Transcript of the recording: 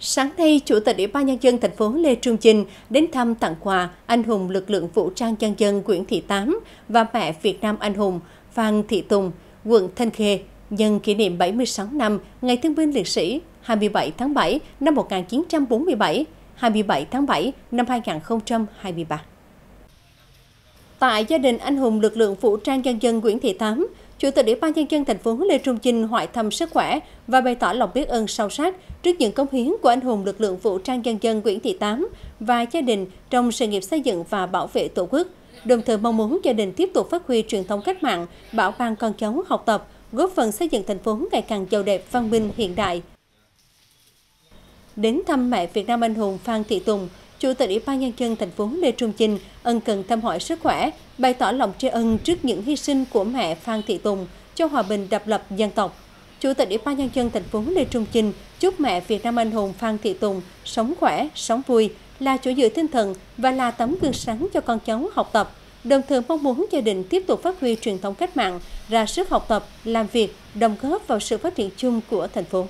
Sáng nay, Chủ tịch Ủy ban nhân dân thành phố Lê Trung Chinh đến thăm tặng quà anh hùng lực lượng vũ trang nhân dân Nguyễn Thị Tám và mẹ Việt Nam anh hùng Phan Thị Tùng, quận Thanh Khê, nhân kỷ niệm 76 năm Ngày Thương binh Liệt sĩ 27 tháng 7 năm 1947, 27 tháng 7 năm 2023. Tại gia đình anh hùng lực lượng vũ trang nhân dân Nguyễn Thị Tám, Chủ tịch Ủy ban nhân dân thành phố Lê Trung Chinh hỏi thăm sức khỏe và bày tỏ lòng biết ơn sâu sắc trước những công hiến của anh hùng lực lượng vũ trang nhân dân Nguyễn Thị Tám và gia đình trong sự nghiệp xây dựng và bảo vệ Tổ quốc. Đồng thời mong muốn gia đình tiếp tục phát huy truyền thống cách mạng, bảo ban con cháu học tập, góp phần xây dựng thành phố ngày càng giàu đẹp, văn minh, hiện đại. Đến thăm mẹ Việt Nam anh hùng Phan Thị Tùng, Chủ tịch Ủy ban nhân dân thành phố Lê Trung Chinh ân cần thăm hỏi sức khỏe, bày tỏ lòng tri ân trước những hy sinh của mẹ Phan Thị Tùng cho hòa bình độc lập dân tộc. Chủ tịch Ủy ban nhân dân thành phố Lê Trung Chinh chúc mẹ Việt Nam anh hùng Phan Thị Tùng sống khỏe, sống vui, là chỗ dựa tinh thần và là tấm gương sáng cho con cháu học tập. Đồng thời mong muốn gia đình tiếp tục phát huy truyền thống cách mạng, ra sức học tập, làm việc, đồng góp vào sự phát triển chung của thành phố.